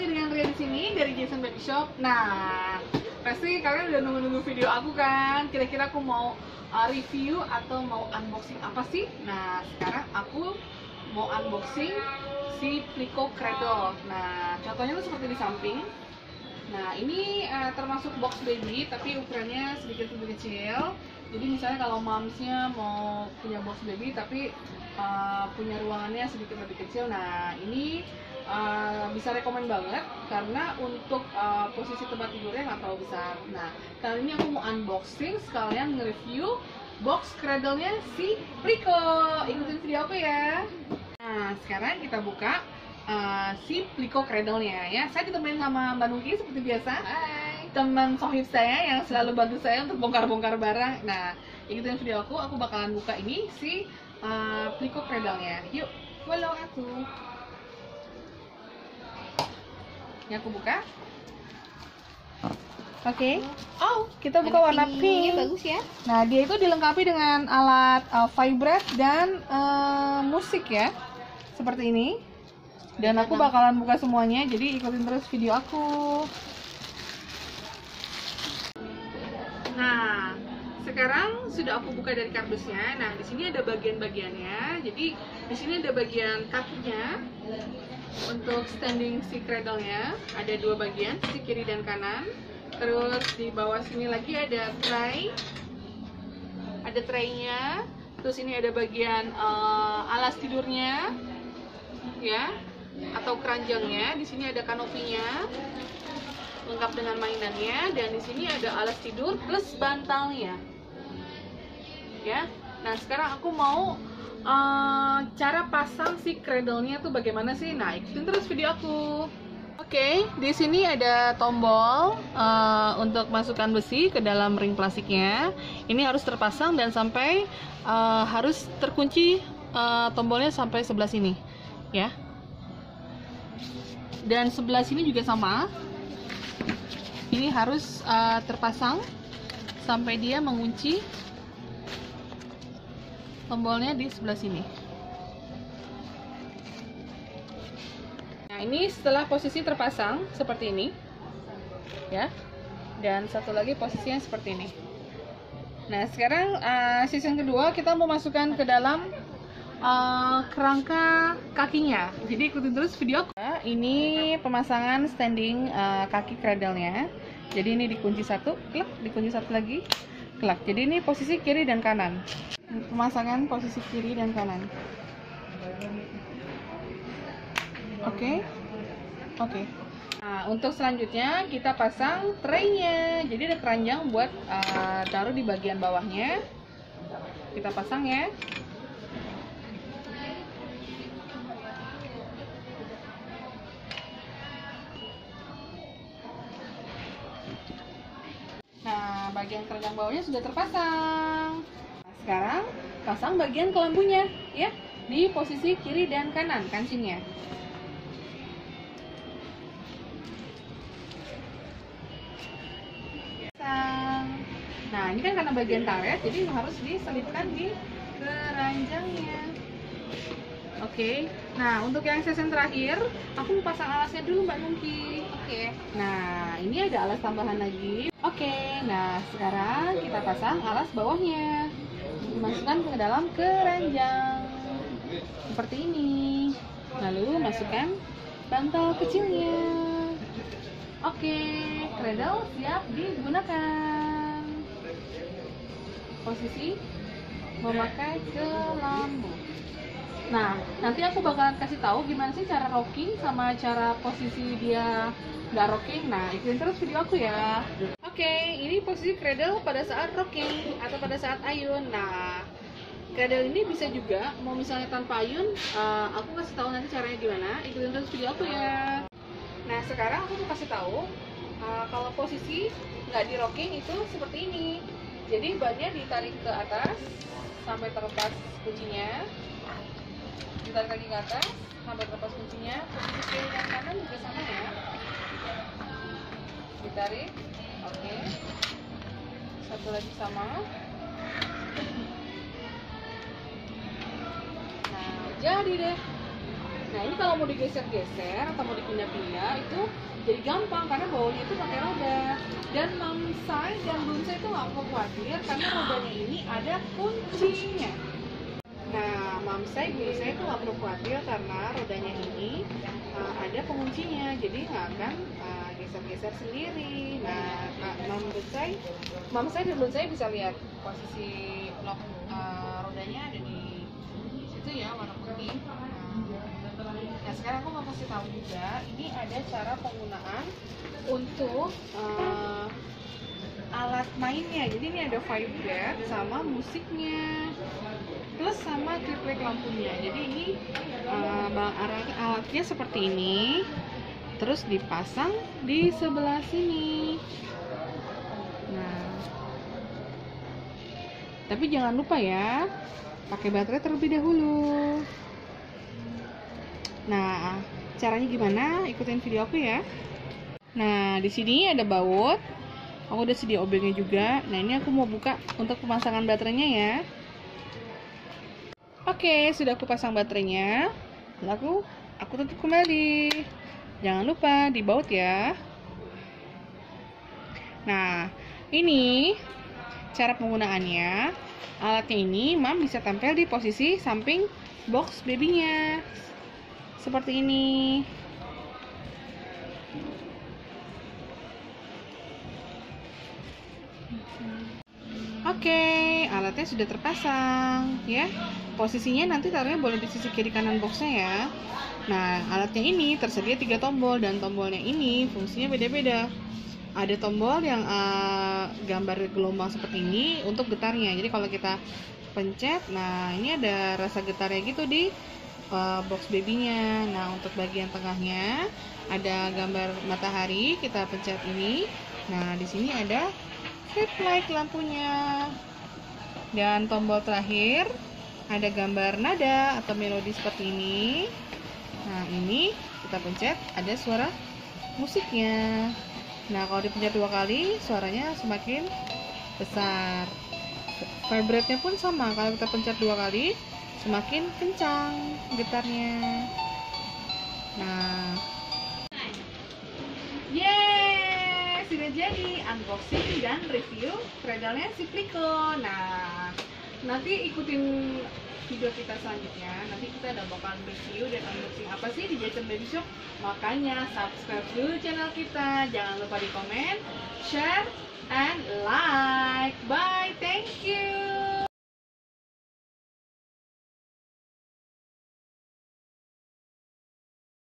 lagi dengan Ria di sini dari Jason Baby Shop. Nah, pasti kalian udah nunggu-nunggu video aku kan. Kira-kira aku mau uh, review atau mau unboxing apa sih? Nah, sekarang aku mau unboxing si Plico Cradle. Nah, contohnya tuh seperti di samping. Nah, ini uh, termasuk box baby tapi ukurannya sedikit lebih kecil. Jadi misalnya kalau momsnya mau punya box baby tapi uh, punya ruangannya sedikit lebih kecil. Nah, ini uh, bisa rekomend banget karena untuk uh, posisi tempat tidurnya nggak terlalu besar. Nah, kali ini aku mau unboxing sekalian nge-review box cradle-nya si Rico. Ikutin video aku ya. Nah, sekarang kita buka uh, si Plico cradle-nya ya. Saya ditemenin sama Mbak Nuki seperti biasa. Hai. Teman sohib saya yang selalu bantu saya untuk bongkar-bongkar barang. Nah, ikutin video aku. Aku bakalan buka ini si uh, Plico cradle-nya. Yuk, follow aku. Ini aku buka. Oke. Oh, kita buka warna pink. bagus ya Nah, dia itu dilengkapi dengan alat uh, vibrate dan uh, musik ya. Seperti ini. Dan aku bakalan buka semuanya, jadi ikutin terus video aku. Nah, sekarang sudah aku buka dari kardusnya. Nah, di sini ada bagian-bagiannya. Jadi, di sini ada bagian kakinya untuk standing si cradle-nya. Ada dua bagian, sisi kiri dan kanan. Terus di bawah sini lagi ada tray. Ada traynya. Terus ini ada bagian eh, alas tidurnya. Ya. Atau keranjangnya. Di sini ada kanopinya. Lengkap dengan mainannya dan di sini ada alas tidur plus bantalnya. Ya. Nah, sekarang aku mau eh, cara pasang si cradle-nya tuh bagaimana sih? Nah, ikutin terus video aku. Oke, di sini ada tombol eh, untuk masukkan besi ke dalam ring plastiknya. Ini harus terpasang dan sampai eh, harus terkunci eh, tombolnya sampai sebelah sini, ya. Dan sebelah sini juga sama. Ini harus eh, terpasang sampai dia mengunci tombolnya di sebelah sini. Nah, ini setelah posisi terpasang seperti ini. Ya. Dan satu lagi posisinya seperti ini. Nah, sekarang uh, yang kedua kita mau masukkan ke dalam uh, kerangka kakinya. Jadi ikutin terus video aku. Nah, Ini pemasangan standing uh, kaki cradle-nya. Jadi ini dikunci satu, klak, dikunci satu lagi, klak. Jadi ini posisi kiri dan kanan. Pemasangan posisi kiri dan kanan. Oke. Oke. Nah, untuk selanjutnya kita pasang tray-nya. Jadi ada keranjang buat uh, taruh di bagian bawahnya. Kita pasang ya. Nah, bagian keranjang bawahnya sudah terpasang. Sekarang pasang bagian kelambunya ya di posisi kiri dan kanan kancingnya. Pasang. Nah, ini kan karena bagian karet, jadi harus diselipkan di keranjangnya. Oke. Nah, untuk yang sesen terakhir, aku mau pasang alasnya dulu Mbak Nungki. oke Nah, ini ada alas tambahan lagi. Oke, nah sekarang kita pasang alas bawahnya. Dimasukkan ke dalam keranjang. Seperti ini. Lalu masukkan bantal kecilnya. Oke, cradle siap digunakan. Posisi memakai kelambu. Nah, nanti aku bakalan kasih tahu gimana sih cara rocking sama cara posisi dia nggak rocking. Nah, ikutin terus video aku ya. Oke, ini posisi cradle pada saat rocking atau pada saat ayun. Nah, cradle ini bisa juga mau misalnya tanpa ayun, eh, aku kasih tahu nanti caranya gimana. Ikutin terus video aku ya. Nah, sekarang aku mau kasih tahu eh, kalau posisi nggak di rocking itu seperti ini. Jadi bannya ditarik ke atas sampai terlepas kuncinya ditarik lagi ke atas sampai terlepas kuncinya posisi kiri dan kanan juga sama ya ditarik oke satu lagi sama nah jadi deh Nah ini kalau mau digeser-geser atau mau dipindah-pindah itu jadi gampang karena bawahnya itu pakai roda. Dan mamsai dan bonsai itu nggak perlu khawatir karena rodanya ini ada kuncinya. Nah, mamsai bonsai itu nggak perlu khawatir karena rodanya ini uh, ada penguncinya, jadi nggak akan uh, geser-geser sendiri. Nah, uh, mam bonsai, mamsai dan bonsai bisa lihat posisi lock uh, rodanya ada di situ ya warna putih. Nah, sekarang aku mau kasih tahu juga, ini ada cara penggunaan untuk uh, alat mainnya. Jadi ini ada vibrate sama musiknya, plus sama triplek lampunya. Jadi ini uh, alat alatnya seperti ini, terus dipasang di sebelah sini. Nah, tapi jangan lupa ya, pakai baterai terlebih dahulu. Nah, caranya gimana? Ikutin video aku ya. Nah, di sini ada baut. Aku udah sedia obengnya juga. Nah, ini aku mau buka untuk pemasangan baterainya ya. Oke, sudah aku pasang baterainya. Lalu aku tutup kembali. Jangan lupa dibaut ya. Nah, ini cara penggunaannya. Alatnya ini, Mam bisa tempel di posisi samping box babynya seperti ini Oke, alatnya sudah terpasang ya. Posisinya nanti taruhnya boleh di sisi kiri kanan boxnya ya. Nah, alatnya ini tersedia tiga tombol dan tombolnya ini fungsinya beda-beda. Ada tombol yang uh, gambar gelombang seperti ini untuk getarnya. Jadi kalau kita pencet, nah ini ada rasa getarnya gitu di uh, box babynya. Nah untuk bagian tengahnya ada gambar matahari, kita pencet ini. Nah di sini ada headlight lampunya. Dan tombol terakhir ada gambar nada atau melodi seperti ini. Nah ini kita pencet ada suara musiknya. Nah kalau dipencet dua kali suaranya semakin besar. Vibrate-nya pun sama kalau kita pencet dua kali semakin kencang gitarnya. Nah, yeay, sudah jadi unboxing dan review cradle-nya si Priko. Nah, nanti ikutin video kita selanjutnya. Nanti kita ada bakalan review dan unboxing apa sih di Jason Baby Shop. Makanya subscribe dulu channel kita. Jangan lupa di komen share and like. Bye. Thank you.